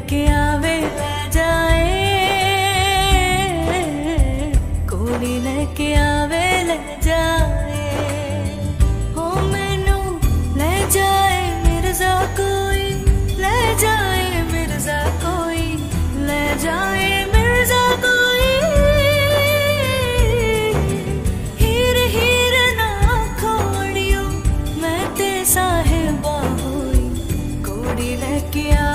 लेके आवे ले जाए। कोई लेके आवे, ले जाए। हो मैनू ले जाए मिर्ज़ा कोई, ले जाए मिर्ज़ा कोई, ले जाए मिर्ज़ा कोई। हीर हीर ना खोड़ियो, मैं ते साहेबा होई। कोड़ी लेके आ